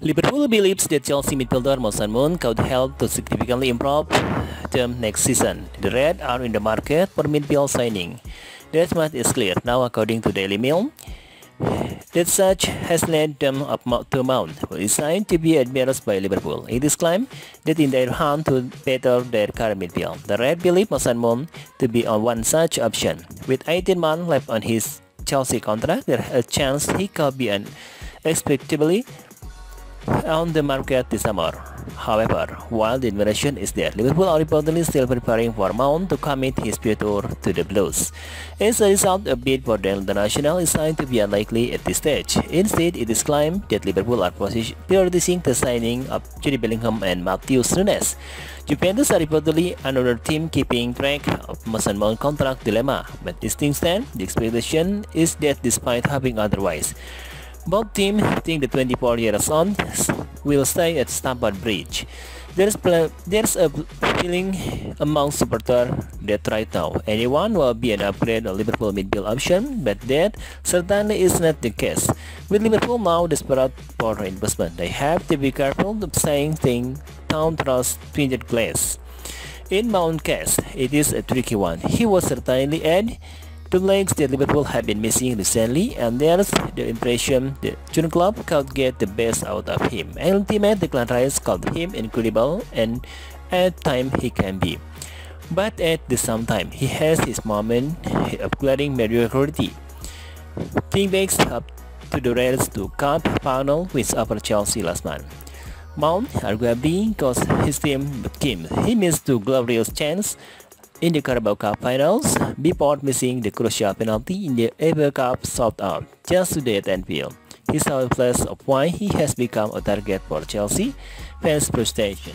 Liverpool believes that Chelsea midfielder Mason Mount could help to significantly improve them next season. The Reds are in the market for midfield signing. That much is clear now according to Daily Mail. That such has led them up to Mount, who is signed to be admired by Liverpool. It is claimed that in their hunt to better their current midfield, the Reds believe Mason Mount to be on one such option. With 18 months left on his Chelsea contract, there is a chance he could be an expectably on the market this summer. However, while the admiration is there, Liverpool are reportedly still preparing for Mount to commit his future to the Blues. As a result, a bid for the international is signed to be unlikely at this stage. Instead, it is claimed that Liverpool are prioritizing the signing of Jude Bellingham and Matheus Nunes. Juventus are reportedly another team keeping track of Mason Mount contract dilemma, but this thing stand, the expectation is that despite having otherwise, both teams think the 24 years old will stay at Stamford Bridge. There's, there's a feeling among supporters that right now anyone will be an upgrade on Liverpool midfield option, but that certainly is not the case. With Liverpool now desperate for investment, they have to be careful of saying things down trust twisted glass. In Mount case, it is a tricky one. He was certainly add the legs that Liverpool have been missing recently and there's the impression the Jurgen Klopp could get the best out of him. And ultimate Declan Rice called him incredible and at times he can be. But at the same time, he has his moment of glaring mediocrity. Think backs up to the Reds to cup final with Upper Chelsea last month. Mount arguably cost his team the game. He missed two glorious chances in the Carabao Cup finals before missing the crucial penalty in the FA Cup soft out just today at Anfield. He saw a flash of why he has become a target for Chelsea fans' frustration.